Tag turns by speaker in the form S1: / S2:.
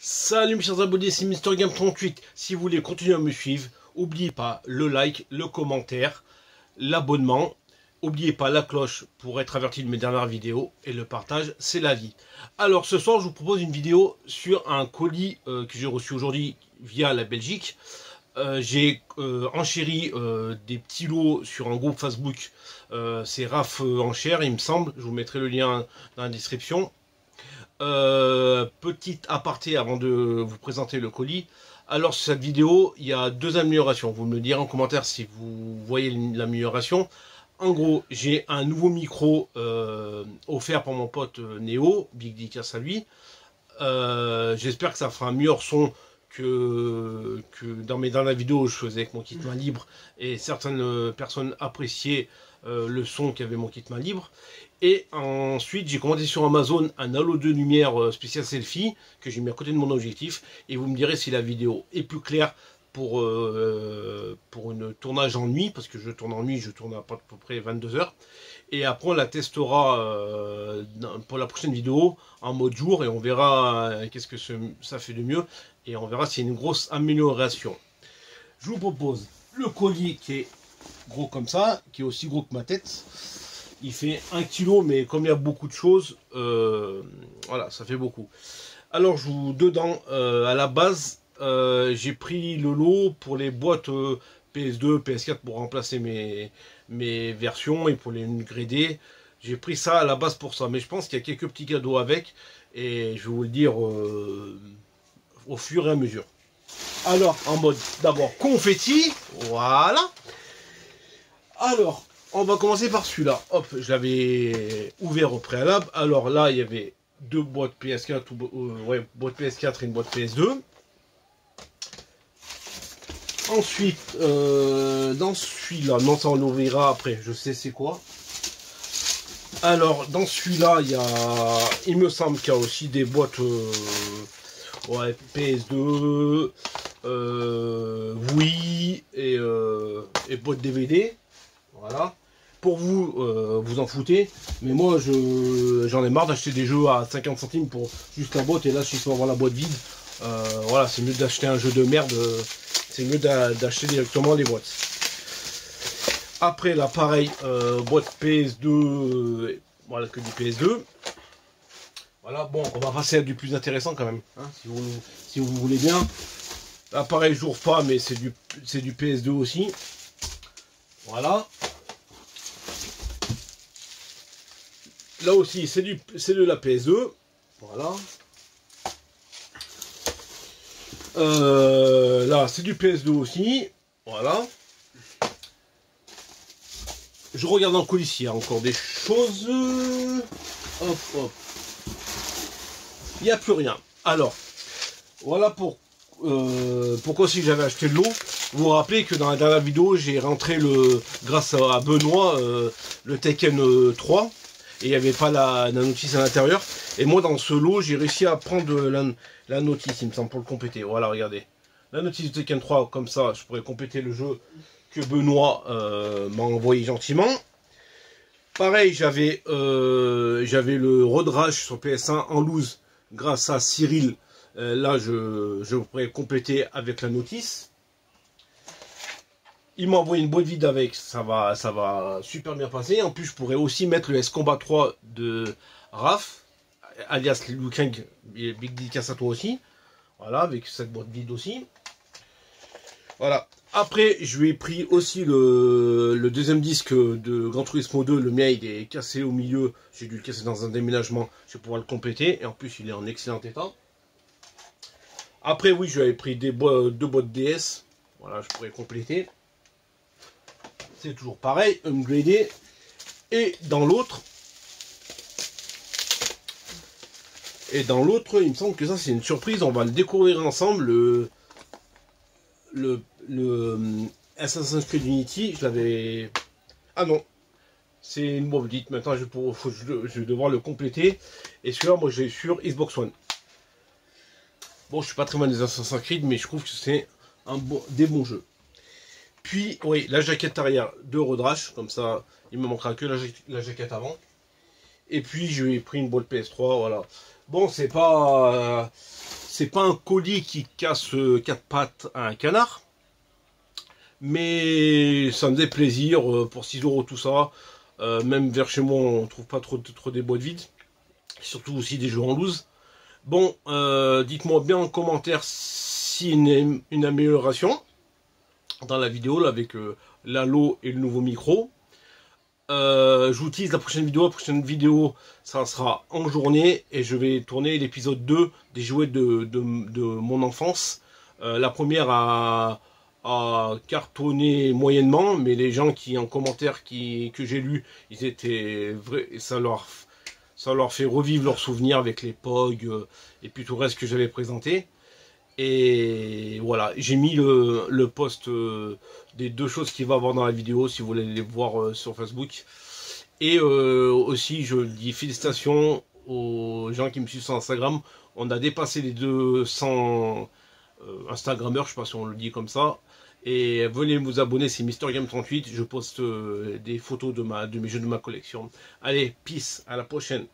S1: Salut mes chers abonnés, c'est MrGame38. Si vous voulez continuer à me suivre, n'oubliez pas le like, le commentaire, l'abonnement. N'oubliez pas la cloche pour être averti de mes dernières vidéos et le partage, c'est la vie. Alors ce soir, je vous propose une vidéo sur un colis euh, que j'ai reçu aujourd'hui via la Belgique. Euh, j'ai euh, enchéri des petits lots sur un groupe Facebook. c'est RAF Enchères, il me semble. Je vous mettrai le lien dans la description. Petite aparté avant de vous présenter le colis. Alors sur cette vidéo, il y a deux améliorations. Vous me direz en commentaire si vous voyez l'amélioration. En gros, j'ai un nouveau micro euh, offert par mon pote euh, Néo, Big Dick à lui. Euh, j'espère que ça fera un meilleur son que, dans mes dernières vidéos je faisais avec mon kit main libre et certaines personnes appréciaient le son qu'avait mon kit main libre. Et ensuite, j'ai commandé sur Amazon un halo de lumière spécial selfie que j'ai mis à côté de mon objectif. Et vous me direz si la vidéo est plus claire pour, euh, pour une tournage en nuit, parce que je tourne en nuit, je tourne à peu près 22 heures. Et après, on la testera euh, pour la prochaine vidéo en mode jour et on verra euh, qu'est-ce que ça fait de mieux et on verra s'il une grosse amélioration. Je vous propose le collier qui est gros comme ça, qui est aussi gros que ma tête. Il fait 1 kg, mais comme il y a beaucoup de choses, voilà, ça fait beaucoup. Alors, je vous dedans, à la base, euh, j'ai pris le lot pour les boîtes PS2, euh, PS4 pour remplacer mes, mes versions et pour les gradées. J'ai pris ça à la base pour ça, mais je pense qu'il y a quelques petits cadeaux avec et je vais vous le dire euh, au fur et à mesure. Alors, en mode d'abord confetti, voilà. Alors, on va commencer par celui-là. Hop, je l'avais ouvert au préalable. Alors là, il y avait deux boîtes PS4, ouais, boîte PS4 et une boîte PS2. Ensuite, euh, dans celui-là, non, ça on l'ouvrira après, je sais c'est quoi. Alors, dans celui-là, il me semble qu'il y a aussi des boîtes euh, ouais, PS2, euh, oui, et, euh, et boîte DVD. Voilà. Pour vous, vous en foutez, mais moi, j'en ai marre d'acheter des jeux à 50 centimes pour juste la boîte, et là, je suis avoir la boîte vide. voilà, c'est mieux d'acheter un jeu de merde c'est mieux d'acheter directement les boîtes. Après l'appareil euh, boîte PS2, euh, voilà que du PS2. Voilà, bon, on va passer à du plus intéressant quand même, hein, si, vous, si, vous, voulez bien. L'appareil j'ouvre pas, mais c'est du, du PS2 aussi. Voilà. Là aussi, c'est de la PS2. Voilà. Euh, là, c'est du PS2 aussi. Voilà. Je regarde y a encore des choses. Hop, hop. Il n'y a plus rien. Alors, voilà pour euh, pourquoi aussi j'avais acheté de l'eau. Vous vous rappelez que dans la dernière vidéo, j'ai rentré le, grâce à Benoît, euh, le Tekken 3 et il n'y avait pas la, notice à l'intérieur. Et moi, dans ce lot, j'ai réussi à prendre la, notice, il me semble, pour le compléter. Voilà, regardez. La notice de Tekken 3, comme ça, je pourrais compléter le jeu que Benoît euh, m'a envoyé gentiment. Pareil, j'avais euh, le Rodrash sur PS1 en loose grâce à Cyril. Euh, là, je, je pourrais compléter avec la notice. Il m'a envoyé une boîte vide avec, ça va, ça va super bien passer. En plus, je pourrais aussi mettre le S-Combat 3 de RAF, alias Liu Kang, Big dédicace à toi aussi. Voilà, avec cette boîte vide aussi. Voilà. Après, je lui ai pris aussi le, deuxième disque de Gran Turismo 2. Le mien, il est cassé au milieu. J'ai dû le casser dans un déménagement. Je vais pouvoir le compléter. Et en plus, il est en excellent état. Après, oui, je lui avais pris des deux boîtes DS. Voilà, je pourrais compléter c'est toujours pareil, upgradé. Et dans l'autre, et dans l'autre, il me semble que ça c'est une surprise, on va le découvrir ensemble, le, euh, Assassin's Creed Unity, je l'avais... Ah non, c'est une bonne dites maintenant je, vais devoir le compléter. Et celui-là, moi j'ai sur Xbox One. Bon, je suis pas très mal des Assassin's Creed, mais je trouve que c'est un des bons jeux. Puis, oui, la jaquette arrière de Rodrash, comme ça, il me manquera que la, jaquette avant. Et puis, je lui ai pris une boîte PS3, voilà. Bon, c'est pas... c'est pas un colis qui casse quatre pattes à un canard. Mais ça me fait plaisir pour 6 euros tout ça. même vers chez moi, on trouve pas trop, trop des boîtes vides. Surtout aussi des jeux en loose. Bon, dites-moi bien en commentaire si une, une amélioration dans la vidéo là, avec l'Halo et le nouveau micro. Euh, j'utilise la prochaine vidéo. La prochaine vidéo, ça sera en journée et je vais tourner l'épisode 2 des jouets de, de, mon enfance. Euh, la première a, a, cartonné moyennement, mais les gens qui en commentaire qui, que j'ai lu, ils étaient vrais, ça leur, ça leur fait revivre leurs souvenirs avec les POG euh, et puis tout le reste que j'avais présenté. Et voilà, j'ai mis le, le post euh, des deux choses qu'il va avoir dans la vidéo si vous voulez les voir euh, sur Facebook. Et euh, aussi, je dis félicitations aux gens qui me suivent sur Instagram. On a dépassé les 200 Instagrammeurs, je sais pas si on le dit comme ça. Et venez vous abonner, c'est MrGame38. Je poste des photos de, ma, de mes jeux de ma collection. Allez, peace, à la prochaine.